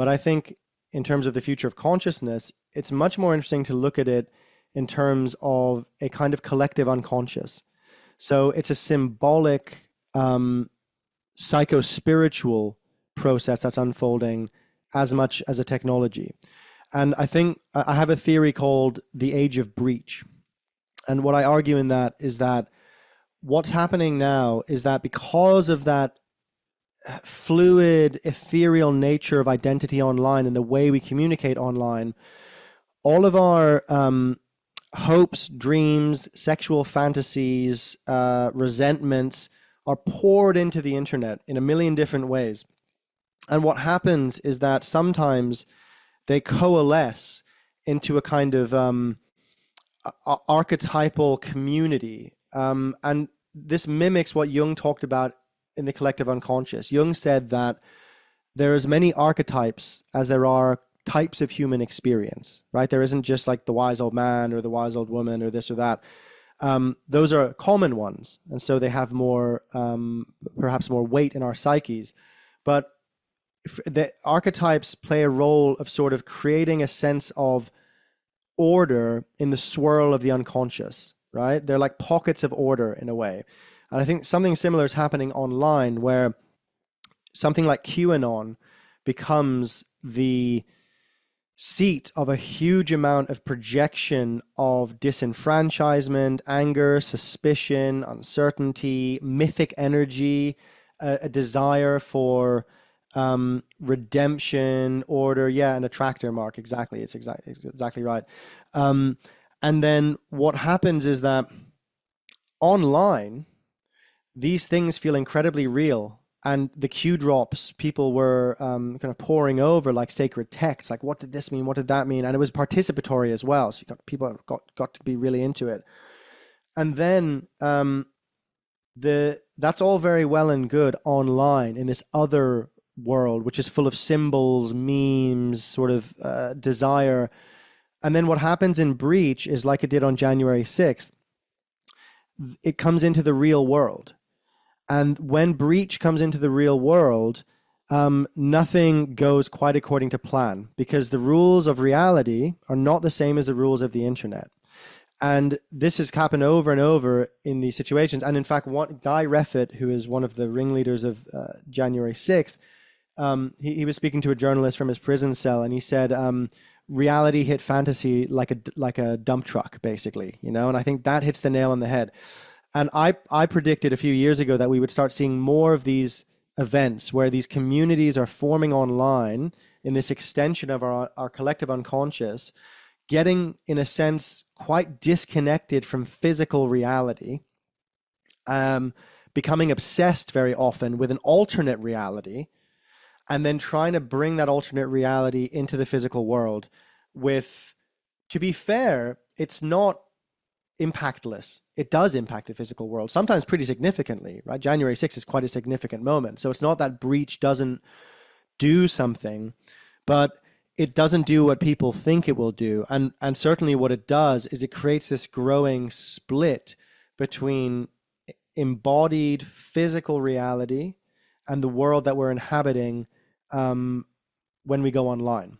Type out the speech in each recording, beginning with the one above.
But I think in terms of the future of consciousness, it's much more interesting to look at it in terms of a kind of collective unconscious. So it's a symbolic, um, psycho spiritual process that's unfolding as much as a technology. And I think I have a theory called the age of breach. And what I argue in that is that what's happening now is that because of that fluid, ethereal nature of identity online and the way we communicate online, all of our um, hopes, dreams, sexual fantasies, uh, resentments are poured into the internet in a million different ways. And what happens is that sometimes they coalesce into a kind of um, archetypal community. Um, and this mimics what Jung talked about in the collective unconscious. Jung said that there are as many archetypes as there are types of human experience, right? There isn't just like the wise old man or the wise old woman or this or that. Um, those are common ones. And so they have more, um, perhaps more weight in our psyches. But the archetypes play a role of sort of creating a sense of order in the swirl of the unconscious, right? They're like pockets of order in a way. And I think something similar is happening online where something like QAnon becomes the seat of a huge amount of projection of disenfranchisement, anger, suspicion, uncertainty, mythic energy, a, a desire for um, redemption, order. Yeah, an attractor mark. Exactly. It's exactly exactly right. Um, and then what happens is that online, these things feel incredibly real. And the Q drops, people were um, kind of pouring over like sacred texts. Like, what did this mean? What did that mean? And it was participatory as well. So you got people got got to be really into it. And then um, the that's all very well and good online in this other world, which is full of symbols, memes, sort of uh, desire. And then what happens in Breach is like it did on January 6th, it comes into the real world. And when Breach comes into the real world, um, nothing goes quite according to plan because the rules of reality are not the same as the rules of the internet. And this has happened over and over in these situations. And in fact, one Guy Reffitt, who is one of the ringleaders of uh, January 6th, um, he, he was speaking to a journalist from his prison cell, and he said, um, "Reality hit fantasy like a like a dump truck, basically." You know, and I think that hits the nail on the head. And I I predicted a few years ago that we would start seeing more of these events where these communities are forming online in this extension of our our collective unconscious, getting in a sense quite disconnected from physical reality. Um, becoming obsessed very often with an alternate reality and then trying to bring that alternate reality into the physical world with to be fair it's not impactless. It does impact the physical world sometimes pretty significantly right? January 6th is quite a significant moment. So it's not that breach doesn't do something but it doesn't do what people think it will do. And and certainly what it does is it creates this growing split between embodied physical reality and the world that we're inhabiting um, when we go online.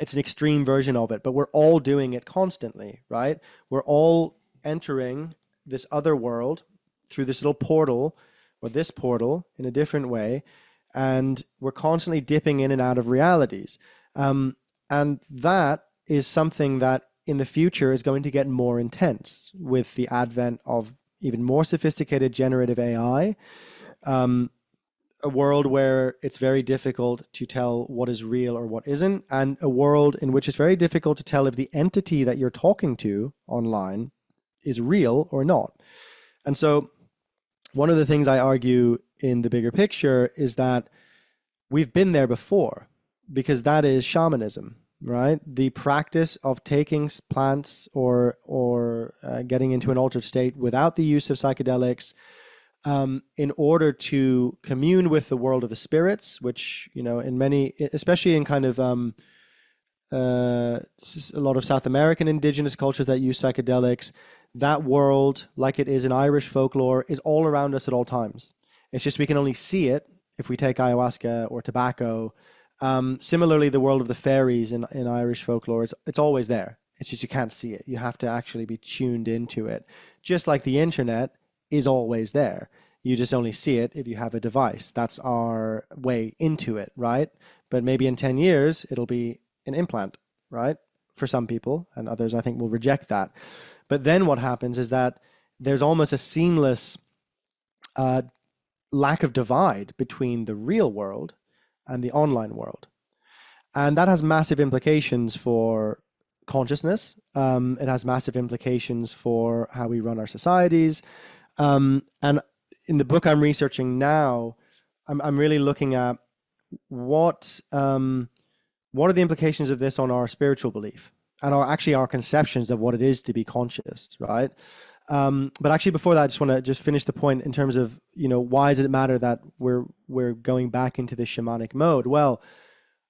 It's an extreme version of it, but we're all doing it constantly, right? We're all entering this other world through this little portal or this portal in a different way, and we're constantly dipping in and out of realities. Um, and that is something that in the future is going to get more intense with the advent of even more sophisticated generative AI. Um, a world where it's very difficult to tell what is real or what isn't, and a world in which it's very difficult to tell if the entity that you're talking to online is real or not. And so, one of the things I argue in the bigger picture is that we've been there before, because that is shamanism, right? The practice of taking plants or or uh, getting into an altered state without the use of psychedelics um, in order to commune with the world of the spirits, which you know, in many, especially in kind of um, uh, a lot of South American indigenous cultures that use psychedelics, that world, like it is in Irish folklore, is all around us at all times. It's just we can only see it if we take ayahuasca or tobacco. Um, similarly, the world of the fairies in, in Irish folklore is it's always there. It's just you can't see it. You have to actually be tuned into it. Just like the internet is always there. You just only see it if you have a device. That's our way into it, right? But maybe in 10 years, it'll be an implant, right? For some people, and others I think will reject that. But then what happens is that there's almost a seamless uh, lack of divide between the real world and the online world. And that has massive implications for consciousness. Um, it has massive implications for how we run our societies. Um, and in the book I'm researching now, I'm, I'm really looking at what um, what are the implications of this on our spiritual belief and our actually our conceptions of what it is to be conscious, right? Um, but actually, before that, I just want to just finish the point in terms of you know why does it matter that we're we're going back into this shamanic mode? Well,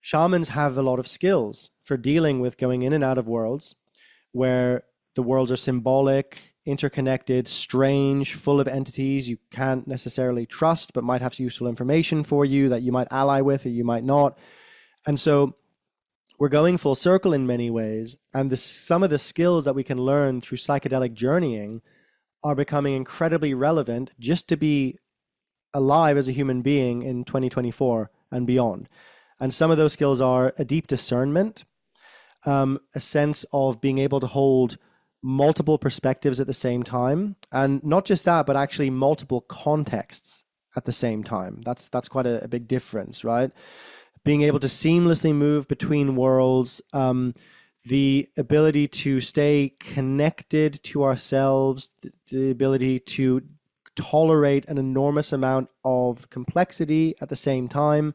shamans have a lot of skills for dealing with going in and out of worlds where the worlds are symbolic, interconnected, strange, full of entities you can't necessarily trust, but might have useful information for you that you might ally with or you might not. And so we're going full circle in many ways. And some of the skills that we can learn through psychedelic journeying are becoming incredibly relevant just to be alive as a human being in 2024 and beyond. And some of those skills are a deep discernment, um, a sense of being able to hold multiple perspectives at the same time. And not just that but actually multiple contexts at the same time. That's that's quite a, a big difference right? Being able to seamlessly move between worlds um, the ability to stay connected to ourselves the ability to tolerate an enormous amount of complexity at the same time.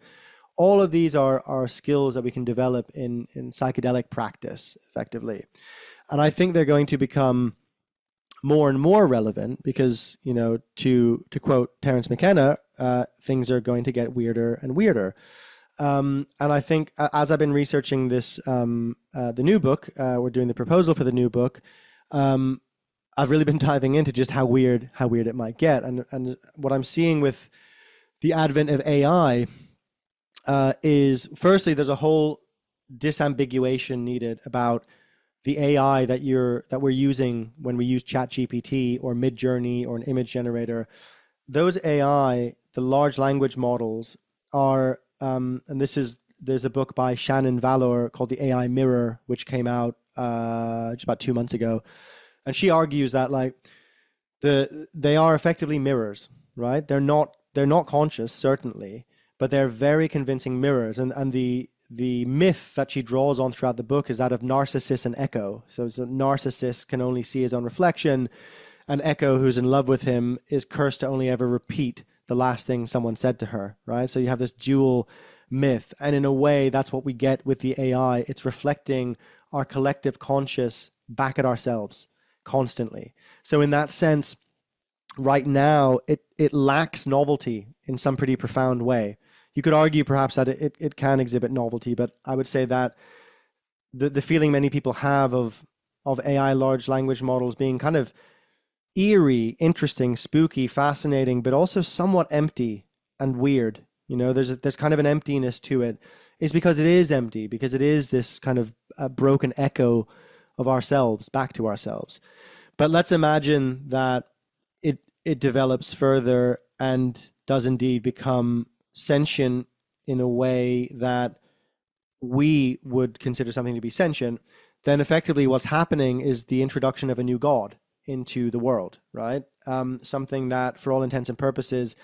All of these are, are skills that we can develop in, in psychedelic practice effectively and I think they're going to become more and more relevant because you know to to quote Terence McKenna, uh, things are going to get weirder and weirder. Um, and I think as I've been researching this, um, uh, the new book, uh, we're doing the proposal for the new book. Um, I've really been diving into just how weird, how weird it might get, and and what I'm seeing with the advent of AI uh, is firstly there's a whole disambiguation needed about the AI that you're that we're using when we use ChatGPT or Midjourney or an image generator, those AI, the large language models, are um, and this is there's a book by Shannon Vallor called The AI Mirror, which came out uh, just about two months ago, and she argues that like the they are effectively mirrors, right? They're not they're not conscious certainly, but they're very convincing mirrors, and and the the myth that she draws on throughout the book is that of Narcissus and Echo. So, so Narcissus can only see his own reflection, and Echo, who's in love with him, is cursed to only ever repeat the last thing someone said to her, right? So you have this dual myth. And in a way, that's what we get with the AI. It's reflecting our collective conscious back at ourselves constantly. So, in that sense, right now, it, it lacks novelty in some pretty profound way you could argue perhaps that it, it can exhibit novelty, but I would say that the, the feeling many people have of of AI large language models being kind of eerie, interesting, spooky, fascinating, but also somewhat empty and weird. You know, there's a, there's kind of an emptiness to it. Is because it is empty, because it is this kind of a broken echo of ourselves back to ourselves. But let's imagine that it it develops further and does indeed become sentient in a way that we would consider something to be sentient, then effectively what's happening is the introduction of a new god into the world, right? Um, something that, for all intents and purposes,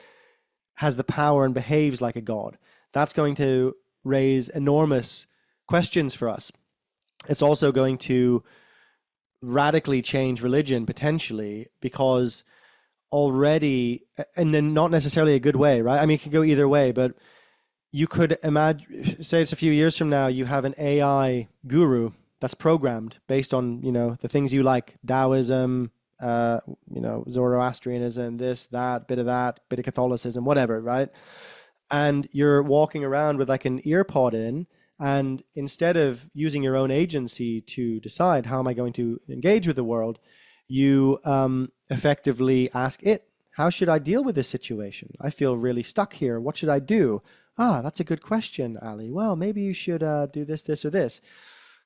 has the power and behaves like a god. That's going to raise enormous questions for us. It's also going to radically change religion potentially because already, and then not necessarily a good way, right? I mean, it could go either way, but you could imagine, say it's a few years from now, you have an AI guru that's programmed based on, you know, the things you like, Taoism, uh, you know, Zoroastrianism, this, that, bit of that, bit of Catholicism, whatever, right? And you're walking around with like an ear pod in, and instead of using your own agency to decide how am I going to engage with the world, you um, effectively ask it, how should I deal with this situation? I feel really stuck here. What should I do? ah, that's a good question, Ali. Well, maybe you should uh, do this, this, or this.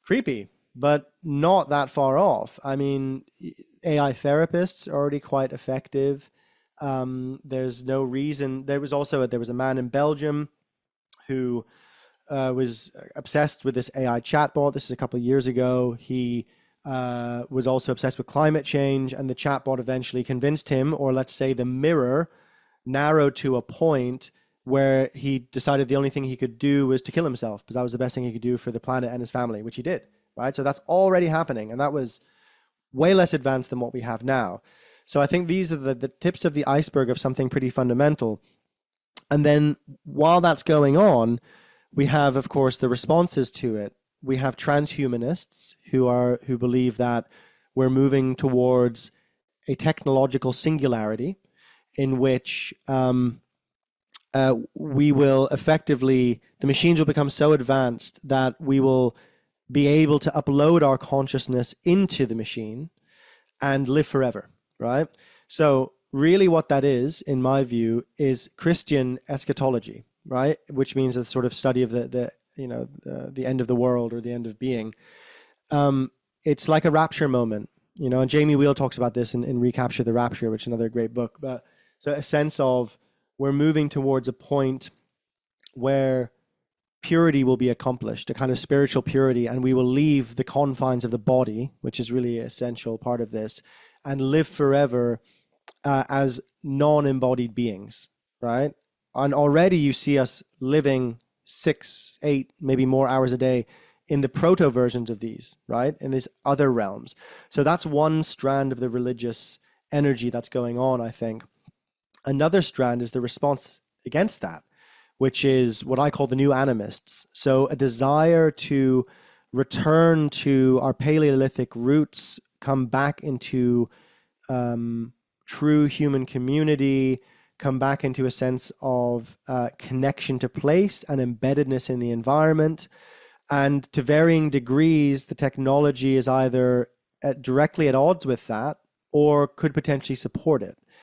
Creepy, but not that far off. I mean, AI therapists are already quite effective. Um, there's no reason. There was also a, there was a man in Belgium who uh, was obsessed with this AI chatbot. This is a couple years ago. He uh, was also obsessed with climate change, and the chatbot eventually convinced him, or let's say the mirror, narrowed to a point where he decided the only thing he could do was to kill himself because that was the best thing he could do for the planet and his family, which he did. Right. So that's already happening, and that was way less advanced than what we have now. So I think these are the, the tips of the iceberg of something pretty fundamental. And then while that's going on, we have, of course, the responses to it. We have transhumanists who are who believe that we're moving towards a technological singularity in which um, uh, we will effectively the machines will become so advanced that we will be able to upload our consciousness into the machine and live forever right? So really what that is in my view is christian eschatology right which means a sort of study of the the you know the, the end of the world or the end of being um, it's like a rapture moment you know and jamie wheal talks about this in, in recapture the rapture which is another great book but so a sense of we're moving towards a point where purity will be accomplished, a kind of spiritual purity, and we will leave the confines of the body, which is really an essential part of this, and live forever uh, as non embodied beings, right? And already you see us living six, eight, maybe more hours a day in the proto versions of these, right? In these other realms. So that's one strand of the religious energy that's going on, I think. Another strand is the response against that, which is what I call the new animists. So a desire to return to our Paleolithic roots, come back into um, true human community, come back into a sense of uh, connection to place and embeddedness in the environment. And to varying degrees, the technology is either at, directly at odds with that or could potentially support it